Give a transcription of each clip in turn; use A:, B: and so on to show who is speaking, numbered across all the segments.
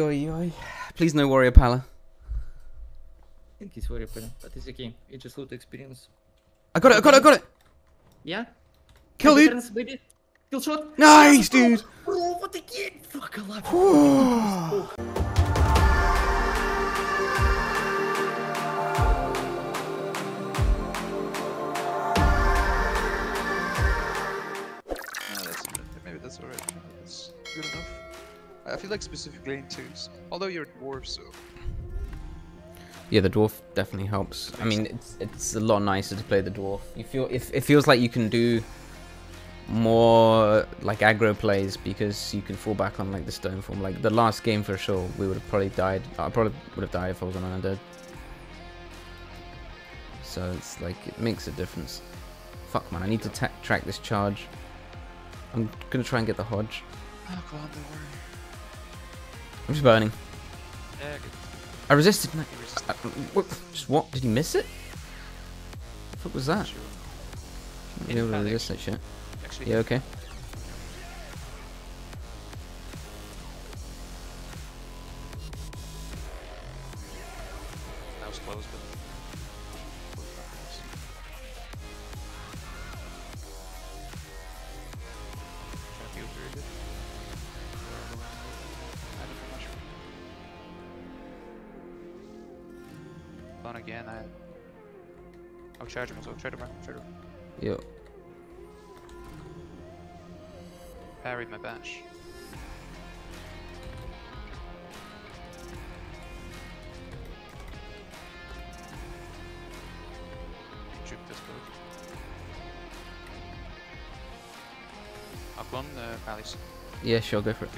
A: Oi, oi. Please no warrior pala.
B: I think he's worried, but it's okay. You just loot experience.
A: I got it, I got it, I got it!
B: Yeah?
A: Kill,
B: Take
A: dude!
B: turns, baby. Kill shot.
A: Nice, dude!
B: Bro, what again? Fuck, I love it.
C: Specifically in twos. Although you're a dwarf, so
A: Yeah, the dwarf definitely helps. I mean, it's it's a lot nicer to play the dwarf. You feel if it feels like you can do more like aggro plays because you can fall back on like the stone form. Like the last game for sure, we would have probably died. I probably would have died if I was on undead. So it's like it makes a difference. Fuck man, I need to track this charge. I'm gonna try and get the hodge.
C: oh
A: I'm just burning.
C: Yeah.
A: I resisted. No,
C: resist
A: I, uh, what? Just what? Did he miss it? What was that?
C: Sure.
A: Be able to resist that shit.
C: Actually,
A: Yeah, okay.
C: that was close, but. Again. I. I'll charge him as well. Try to run. Try to run.
A: Yo.
C: Parry my bash. Juke this boat. Up one, uh, Palace
A: Yeah, sure, go for it.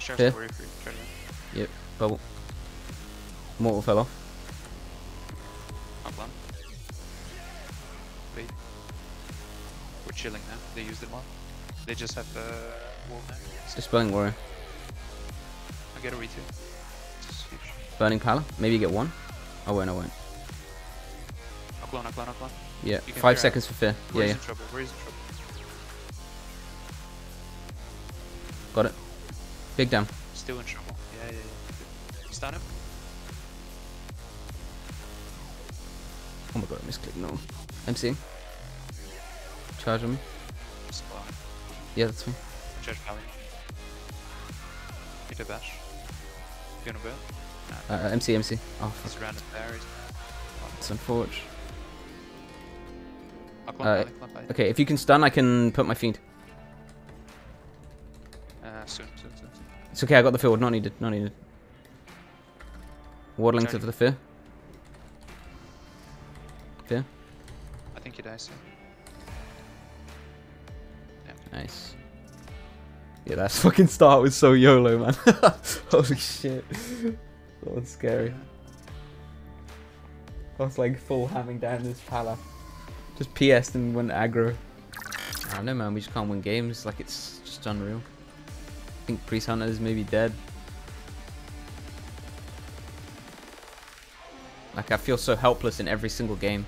C: I want to share
A: Fair.
C: some warrior free. Try to
A: Yep, bubble. Mortal fell off.
C: up one. Wait. We're chilling now. They used it well. They just have the wall now.
A: Dispelling warrior.
C: I get a retake. It's.
A: Burning pala. Maybe you get one. I won't, I won't.
C: Up one, up one, up one.
A: Yeah, five
C: clear out.
A: seconds for fear.
C: Where
A: Yeah,
C: is
A: yeah.
C: in trouble? Where is in trouble?
A: Got it. Big down.
C: Still in trouble. Yeah, yeah, yeah. Stun him.
A: Oh my god, I misclicked. No. MC. Charge on me. Yeah, that's fine.
C: Judge Valley. Hit a bash. Gonna burn.
A: Uh, uh, MC, MC. Oh, fuck.
C: random parries.
A: It's unfortunate. Uh,
C: Valley, one Valley.
A: Okay, if you can stun, I can put my fiend.
C: Soon, soon, soon, soon.
A: It's okay, I got the field. Not needed, not needed. Waddling to the fear. Fear.
C: I think he dies soon.
A: Nice. Yeah, that fucking start was so YOLO, man. Holy shit. That was scary. I was like full hamming down this pala. Just PS'd and went aggro. I don't know, man. We just can't win games. Like, it's just unreal. Think Priest Hunter is maybe dead. Like, I feel so helpless in every single game.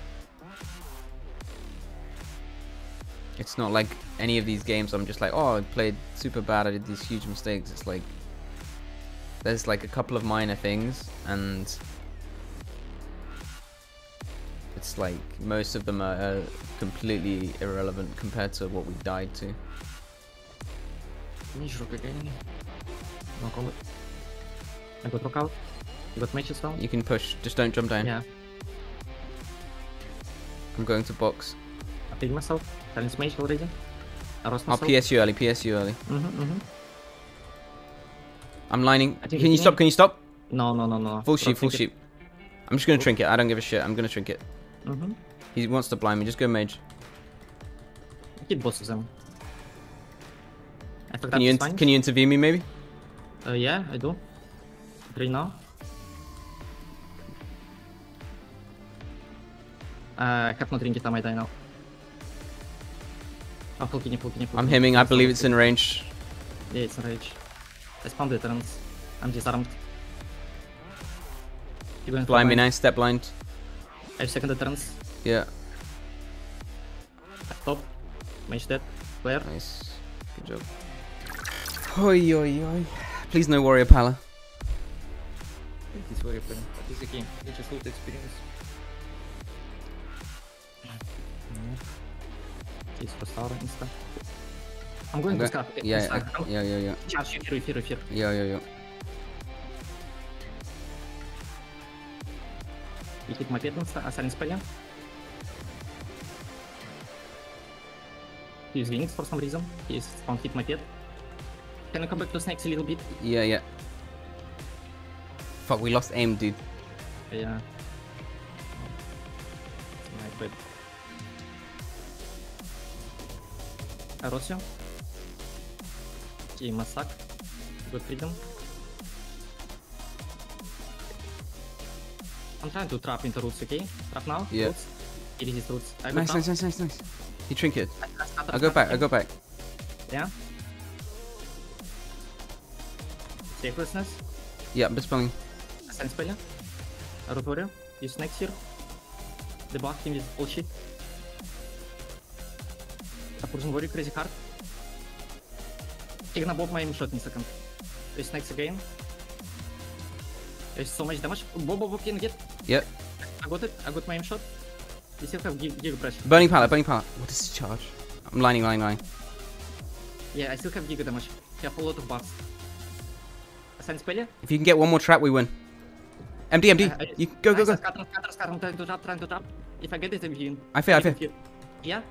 A: It's not like any of these games I'm just like, oh, I played super bad, I did these huge mistakes. It's like, there's like a couple of minor things, and it's like most of them are completely irrelevant compared to what we died to.
B: Finish rook again. No call. I got rock out. You got matches down?
A: You can push, just don't jump down.
B: Yeah.
A: I'm going to box.
B: I picked myself. Silence mage already. I lost
A: I'll
B: myself.
A: PS you early, PS you early.
B: Mm-hmm, mm-hmm.
A: I'm lining. Can you
B: it's
A: stop? Can you stop?
B: No, no, no, no.
A: Full sheep, full sheep. I'm just gonna trinket. I don't give a shit. I'm gonna trinket.
B: Mm-hmm.
A: He wants to blind me. Just go mage.
B: Hit both of them. I forgot
A: Can you
B: to
A: can you intervene me maybe?
B: Uh, yeah, I do. Three now. Uh, I have not ring it, I might die now. Oh, full kidney, full kidney, full
A: I'm hemming. I believe it's in range.
B: Yeah, it's rage. I spawned the turns. I'm disarmed. You going
A: Blind me now. Step blind.
B: I have second turns.
A: Yeah.
B: Top. Mage dead. Flare.
A: Nice. Good job. Oi, oi, oi. Please no warrior pala.
B: It is very fun. But it's a game. It's just loot experience. It's for Star insta. I'm going to
A: Okay.
B: scrap.
A: Yeah, yeah,
B: I'm-
A: yeah, yeah, yeah.
B: Charge, fear, fear, fear.
A: Yeah, yeah, yeah.
B: You hit my pet insta. Assign spell. He's wings for some reason. He's on hit my pet. Can you come back to snakes a little bit?
A: Yeah, yeah. Fuck, we lost aim, dude.
B: Yeah. My bad. Erosio. Okay, Masak. Good freedom. I'm trying to trap into roots, okay? Trap now?
A: Yeah.
B: Roots. He resists roots. I
A: Nice, nice, nice, nice, nice. He trinket.
B: I- I
A: I'll go back, I'll go back.
B: Yeah. Safelessness.
A: Yeah, I'm dispelling.
B: Ascend spell. Root warrior. Use next here. Debug him with bullshit. Opportune warrior, crazy heart. He gonna bob my aim shot in a second. Use next again. There's so much damage. Bob, bob, bob, can get.
A: Yep.
B: I got it. I got my aim shot. You still have give, give pressure.
A: Burning pala, burning pala. What is this charge? I'm lining, lining, lining.
B: Yeah, I still have giga damage. I have a lot of buffs.
A: If you can get one more trap, we win. MD, MD.
B: I- I-
A: You go, go, go.
B: Trying to trap, trying to trap. If I get it, I'm healing.
A: I fear, I fear.
B: Yeah.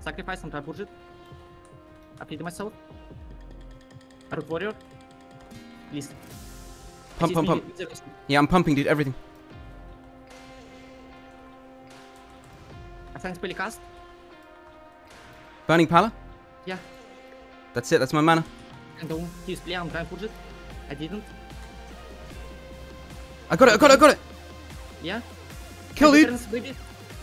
B: Sacrifice and trap push it. I feed myself. Root warrior. Please.
A: Pump, pump, pump. Yeah, I'm pumping, dude. Everything.
B: Ascend spell cast.
A: Burning pala.
B: Yeah.
A: That's it. That's my mana.
B: And don't use play. I'm trying to push it. Ah, I didn't.
A: I got it. I got it. I got it.
B: Yeah.
A: Kill, dude.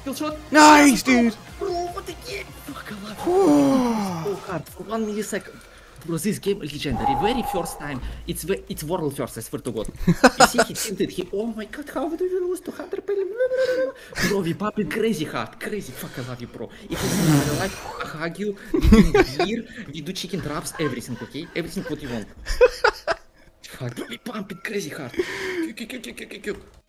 B: Kill shot.
A: Nice, dude.
B: Bro, what the game? Fuck, it. so oh, hard for one millisecond. Bro, this game legendary. Very first time. It's it's world first, I swear to God. you see, he tilted. He, oh my God, how do you lose 200 billion? Bro, we pop it crazy hard. Crazy. Fuck, I love you, bro. If you life, I hug you. We do gear. We do chicken traps. Everything, okay? Everything what you want. We pump it crazy hard. Kill, kill, kill, kill, kill, kill.